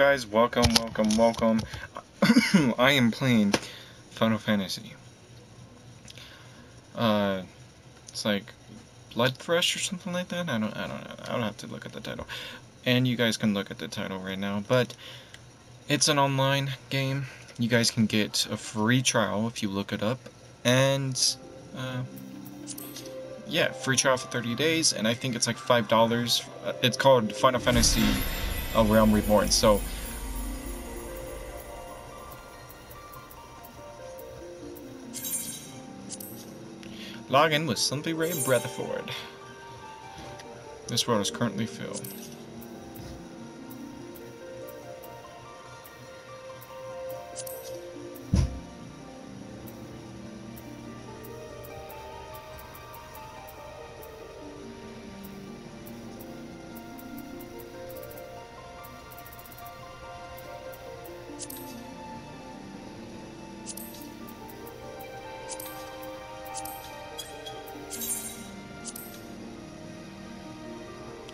guys? Welcome, welcome, welcome. I am playing Final Fantasy. Uh, it's like Blood Bloodthresh or something like that. I don't, I don't know. I don't have to look at the title, and you guys can look at the title right now. But it's an online game. You guys can get a free trial if you look it up, and uh, yeah, free trial for 30 days, and I think it's like five dollars. Uh, it's called Final Fantasy A Realm Reborn. So. Login with Simply Ray Breatherford. This world is currently filled.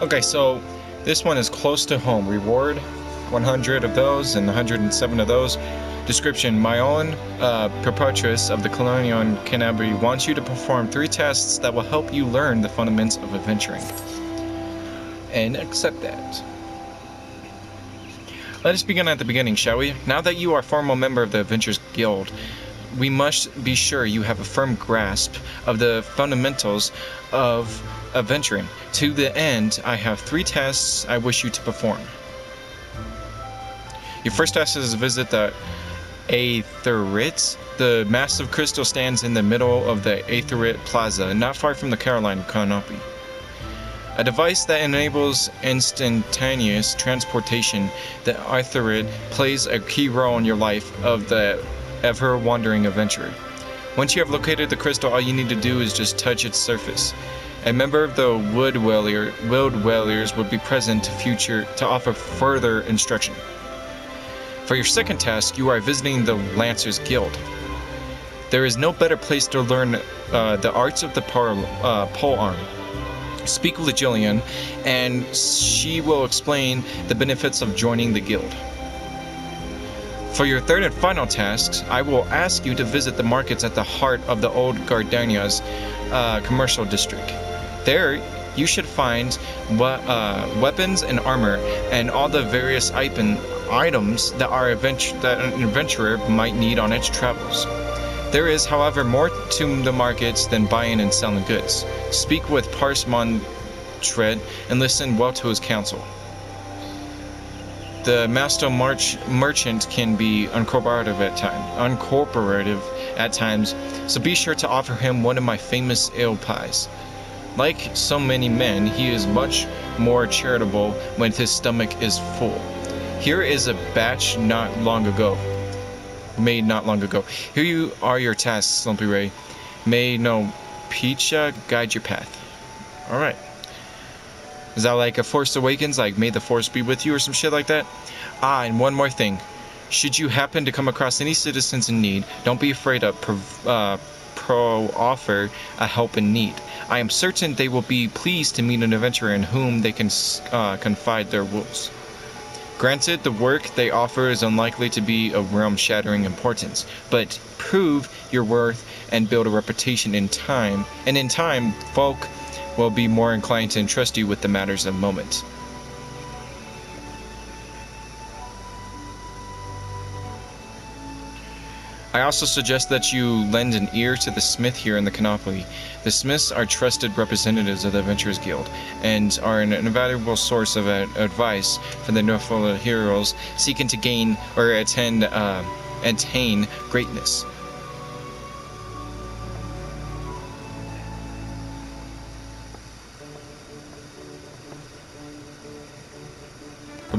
Okay, so this one is close to home. Reward 100 of those and 107 of those. Description Miounne uh, of the Carline Canopy wants you to perform three tests that will help you learn the fundamentals of adventuring. And accept that. Let us begin at the beginning, shall we? Now that you are a formal member of the Adventurers Guild, we must be sure you have a firm grasp of the fundamentals of adventuring. To the end, I have three tests I wish you to perform. Your first task is visit the Aetheryte. The massive crystal stands in the middle of the Aetheryte Plaza, not far from the Carline Canopy. A device that enables instantaneous transportation, the Aetheryte plays a key role in your life of the ever-wandering adventurer. Once you have located the crystal, all you need to do is just touch its surface. A member of the Wood Wood would be present to future to offer further instruction. For your second task, you are visiting the Lancers Guild. There is no better place to learn uh, the arts of the pole, uh, pole arm. Speak with Jillian, and she will explain the benefits of joining the guild. For your third and final task, I will ask you to visit the markets at the heart of the old Gridania's uh, commercial district. There, you should find we uh, weapons and armor and all the various items that, that an adventurer might need on its travels. There is, however, more to the markets than buying and selling goods. Speak with Parsmon Tread and listen well to his counsel the master march merchant can be uncooperative at times, uncooperative at times, so be sure to offer him one of my famous ale pies. Like so many men, he is much more charitable when his stomach is full. Here is a batch not long ago, made not long ago. Here you are your tasks, Slumpy Ray. May no Pecha guide your path. Alright. Is that like a Force Awakens, like may the Force be with you or some shit like that? Ah, and one more thing. Should you happen to come across any citizens in need, don't be afraid to pro, uh, pro offer a help in need. I am certain they will be pleased to meet an adventurer in whom they can uh, confide their woes. Granted, the work they offer is unlikely to be of realm-shattering importance, but prove your worth and build a reputation in time, and in time, folk will be more inclined to entrust you with the matters of moment. I also suggest that you lend an ear to the smith here in the Canopy. The smiths are trusted representatives of the Adventurers Guild and are an invaluable source of advice for the Norfolk heroes seeking to gain or attend, uh, attain greatness.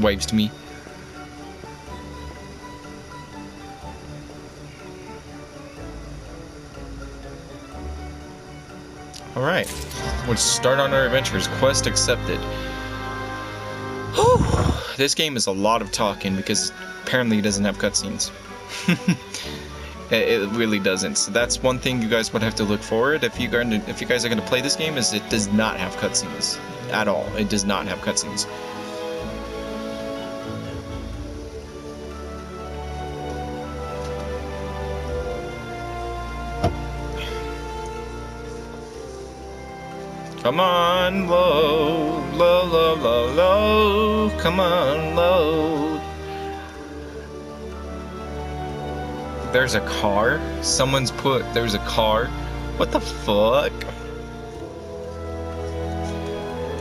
Waves to me. Alright, let's start on our adventures. Quest accepted. Whew. This game is a lot of talking because apparently it doesn't have cutscenes. it really doesn't. So that's one thing you guys would have to look forward if you if you guys are going to play this game is it does not have cutscenes at all. It does not have cutscenes. Come on, low, low, low, low, low. Come on, low. There's a car. Someone's put. There's a car. What the fuck?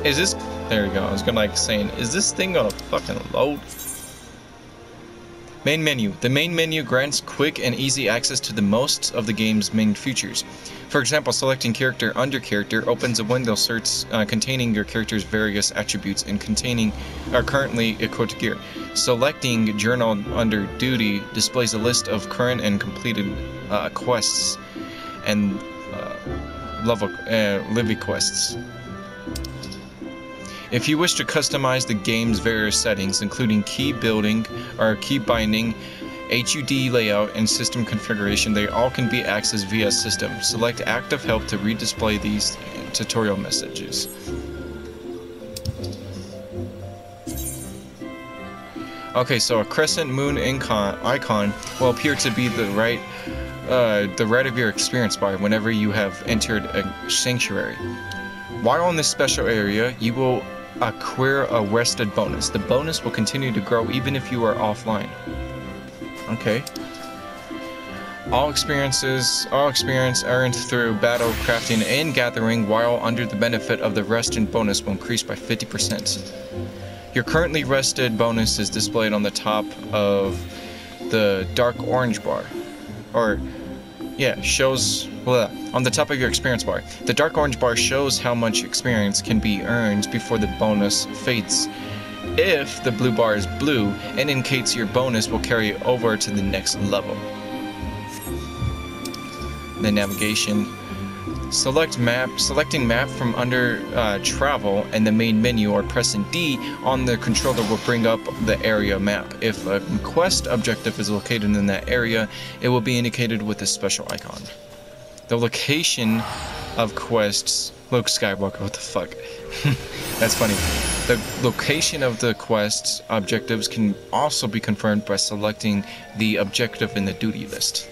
Is this? There we go. I was gonna like saying, is this thing gonna fucking load? Main menu. The main menu grants quick and easy access to the most of the game's main features. For example, selecting character under character opens a window search uh, containing your character's various attributes and containing are currently equipped gear. Selecting journal under duty displays a list of current and completed uh, quests and uh, level uh, livy quests. If you wish to customize the game's various settings, including key building or key binding, HUD layout, and system configuration, they all can be accessed via system. Select Active Help to redisplay these tutorial messages. Okay, so a crescent moon icon, icon will appear to be the right uh, the right of your experience bar whenever you have entered a sanctuary. While in this special area, you will acquire a rested bonus. The bonus will continue to grow even if you are offline. Okay. All experiences, all experience earned through battle, crafting, and gathering while under the benefit of the rested bonus will increase by 50%. Your currently rested bonus is displayed on the top of the dark orange bar. Or, yeah, shows well, on the top of your experience bar. The dark orange bar shows how much experience can be earned before the bonus fades. If the blue bar is blue, it indicates your bonus will carry over to the next level. The navigation. Select map. Selecting map from under uh, travel and the main menu or pressing D on the controller will bring up the area map. If a quest objective is located in that area, it will be indicated with a special icon. The location of quests. Luke Skywalker, what the fuck? That's funny. The location of the quests objectives can also be confirmed by selecting the objective in the duty list.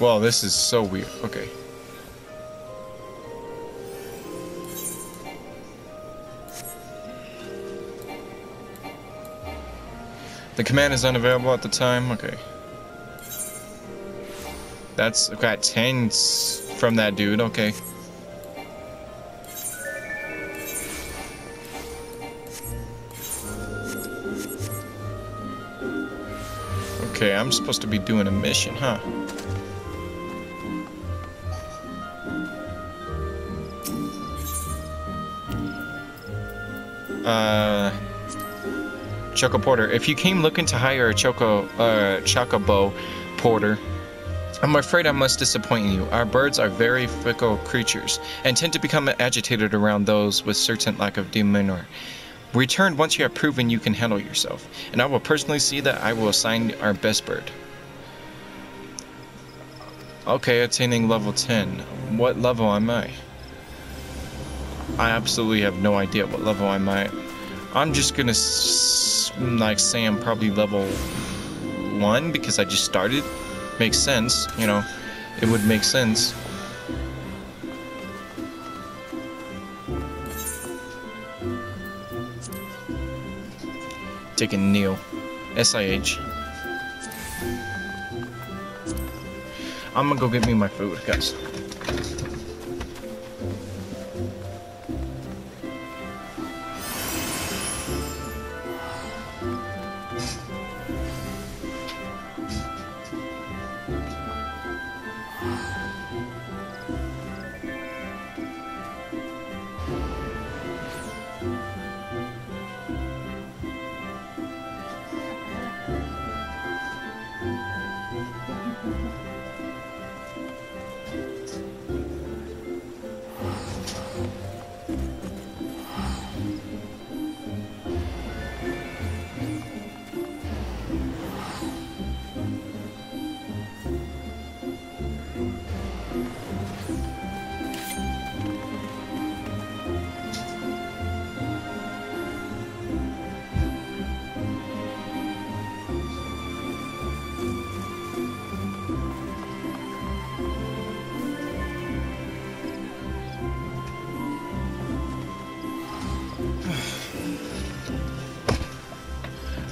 Well, this is so weird. Okay. The command is unavailable at the time. Okay. That's got 10 from that dude. Okay. Okay, I'm supposed to be doing a mission, huh? Uh Choco Porter. If you came looking to hire a Choco uh, Chocobo Porter, I'm afraid I must disappoint you. Our birds are very fickle creatures and tend to become agitated around those with certain lack of demeanor. Return once you have proven you can handle yourself, and I will personally see that I will assign our best bird. Okay, attaining level 10. What level am I? I absolutely have no idea what level I'm at. I'm just gonna like say I'm probably level one because I just started. Makes sense, you know. It would make sense. Taking Neil. SIH. I'm gonna go get me my food, guys.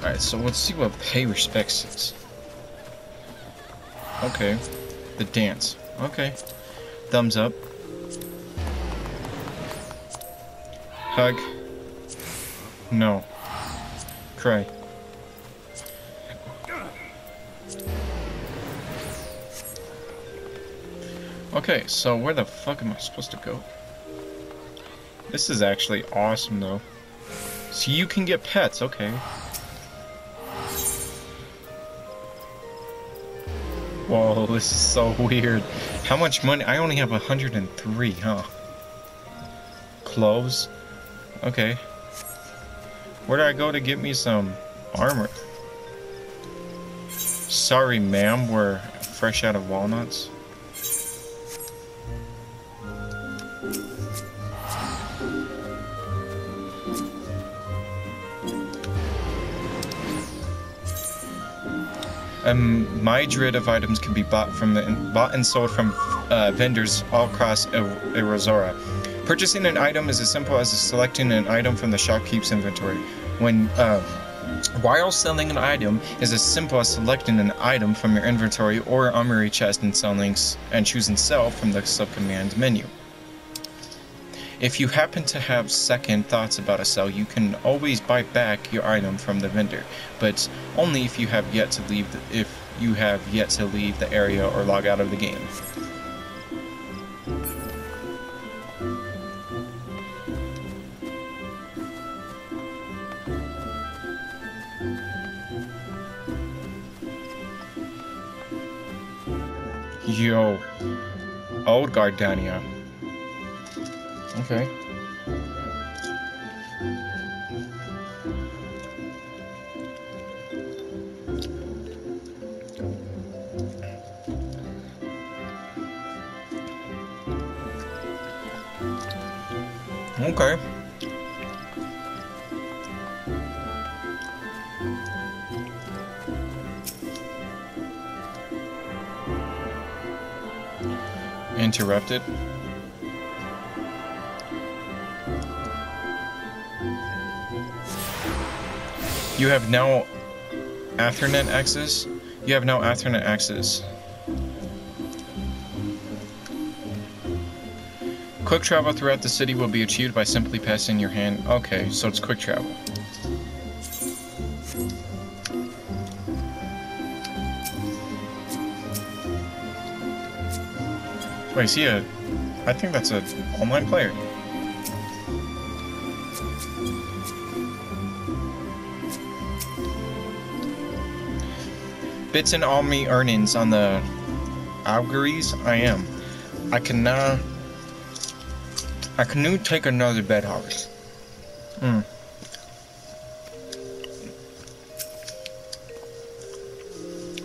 Alright, so let's see what pay respects is. Okay. The dance. Okay. Thumbs up. Hug. No. Cry. Okay, so where the fuck am I supposed to go? This is actually awesome, though. So you can get pets, okay. Whoa, this is so weird. How much money? I only have 103, huh? Clothes? Okay. Where do I go to get me some armor? Sorry, ma'am, we're fresh out of walnuts. My Myriad of items can be bought from the, bought and sold from uh, vendors all across Eorzea. Purchasing an item is as simple as selecting an item from the shopkeep's inventory. When uh, while selling an item is as simple as selecting an item from your inventory or armory chest and selling and choosing sell from the subcommand menu. If you happen to have second thoughts about a sell, you can always buy back your item from the vendor, but only if you have yet to leave the, if you have yet to leave the area or log out of the game. Yo, old Gridania. Okay. Okay. Interrupted. You have now Aethernet access. You have now Aethernet access. Quick travel throughout the city will be achieved by simply passing your hand. Okay, so it's quick travel. Wait, see a... I think that's an online player. Bits and all me earnings on the auguries, I am. I can now. I can new take another bed harvest. Hmm.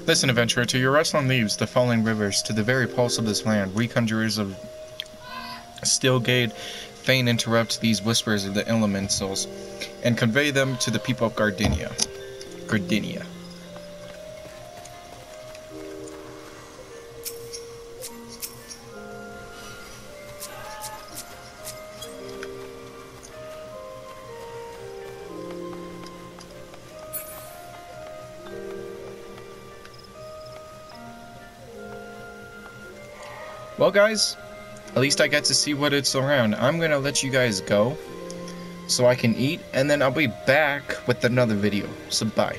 Listen, adventurer, to your rustling leaves, the falling rivers, to the very pulse of this land, we conjurers of Stillglade Fane interrupt these whispers of the elementals and convey them to the people of Gridania. Gridania. Guys, at least I get to see what it's around. I'm to let you guys go so I can eat, and then I'll be back with another video. So, bye.